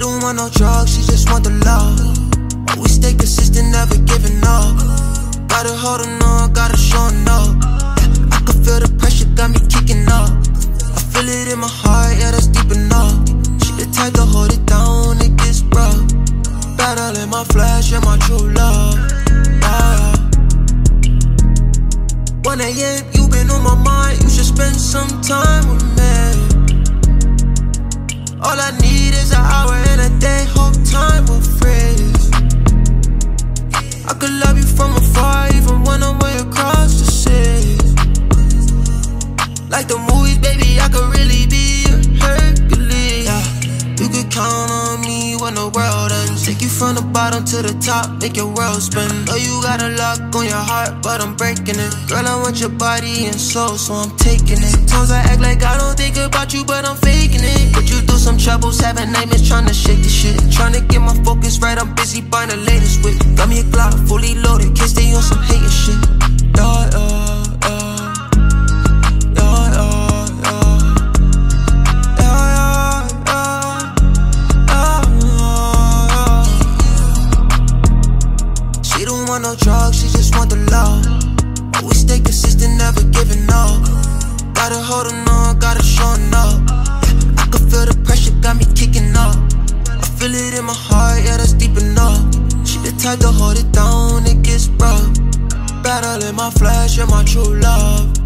want no drugs, she just want the love. Always stay consistent, never giving up. Gotta hold on, gotta show up. I can feel the pressure, got me kicking up. I feel it in my heart, yeah, that's deep enough. She the type to hold it down, it gets rough. Battling my flesh and my true love. Yeah. 1 a.m., you been on my mind, you should spend some time with me. All I I could love you from afar, even when I'm way across the seas. Like the movies, baby, I could really be a Hercules. Yeah. You could count on me when the world ends. Take you from the bottom to the top, make your world spin. Know you got a lock on your heart, but I'm breaking it. Girl, I want your body and soul, so I'm taking it. Sometimes I act like I don't think about you, but I'm faking it. Some troubles, having nightmares, trying to shake the shit. Trying to get my focus right, I'm busy buying the latest whip. Got me a Glock, fully loaded, can't stay on some hating shit. Yeah, yeah, yeah. Yeah, yeah, yeah. Yeah, yeah, yeah. Yeah, yeah. She don't want no drugs, she just want the love. Always stay consistent, never giving up. Gotta hold on, gotta show up. Type to hold it down, it gets rough. Battle in my flesh and my true love.